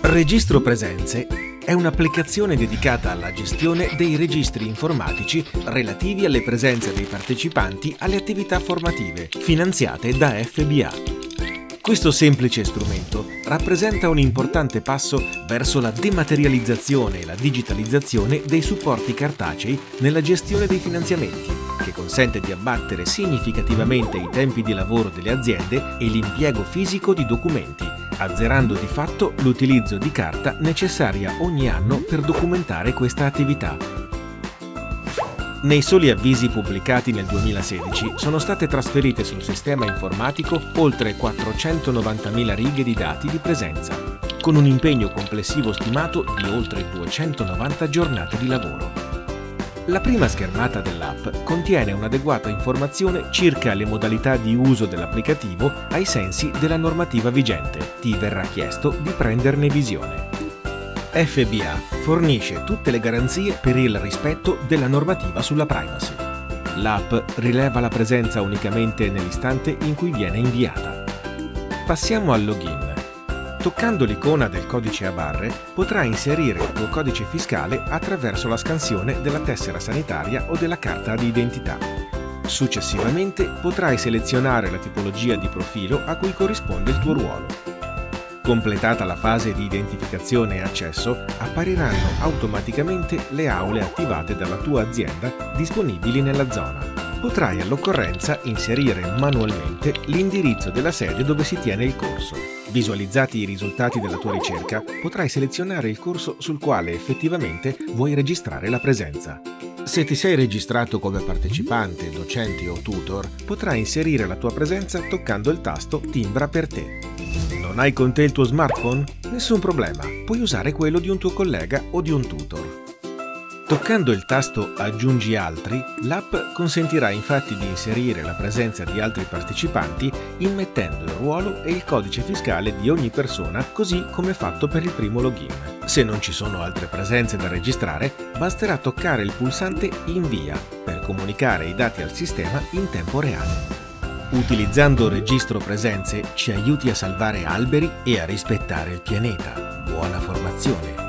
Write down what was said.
Registro Presenze è un'applicazione dedicata alla gestione dei registri informatici relativi alle presenze dei partecipanti alle attività formative finanziate da FBA. Questo semplice strumento rappresenta un importante passo verso la dematerializzazione e la digitalizzazione dei supporti cartacei nella gestione dei finanziamenti, che consente di abbattere significativamente i tempi di lavoro delle aziende e l'impiego fisico di documenti, azzerando di fatto l'utilizzo di carta necessaria ogni anno per documentare questa attività nei soli avvisi pubblicati nel 2016 sono state trasferite sul sistema informatico oltre 490.000 righe di dati di presenza, con un impegno complessivo stimato di oltre 290 giornate di lavoro. La prima schermata dell'app contiene un'adeguata informazione circa le modalità di uso dell'applicativo ai sensi della normativa vigente. Ti verrà chiesto di prenderne visione. FBA fornisce tutte le garanzie per il rispetto della normativa sulla privacy. L'app rileva la presenza unicamente nell'istante in cui viene inviata. Passiamo al login. Toccando l'icona del codice a barre potrai inserire il tuo codice fiscale attraverso la scansione della tessera sanitaria o della carta di identità. Successivamente potrai selezionare la tipologia di profilo a cui corrisponde il tuo ruolo. Completata la fase di identificazione e accesso, appariranno automaticamente le aule attivate dalla tua azienda disponibili nella zona. Potrai all'occorrenza inserire manualmente l'indirizzo della sede dove si tiene il corso. Visualizzati i risultati della tua ricerca, potrai selezionare il corso sul quale effettivamente vuoi registrare la presenza. Se ti sei registrato come partecipante, docente o tutor, potrai inserire la tua presenza toccando il tasto Timbra per te. Non hai con te il tuo smartphone? Nessun problema, puoi usare quello di un tuo collega o di un tutor. Toccando il tasto Aggiungi altri, l'app consentirà infatti di inserire la presenza di altri partecipanti immettendo il ruolo e il codice fiscale di ogni persona così come fatto per il primo login. Se non ci sono altre presenze da registrare, basterà toccare il pulsante Invia per comunicare i dati al sistema in tempo reale. Utilizzando registro presenze ci aiuti a salvare alberi e a rispettare il pianeta. Buona formazione!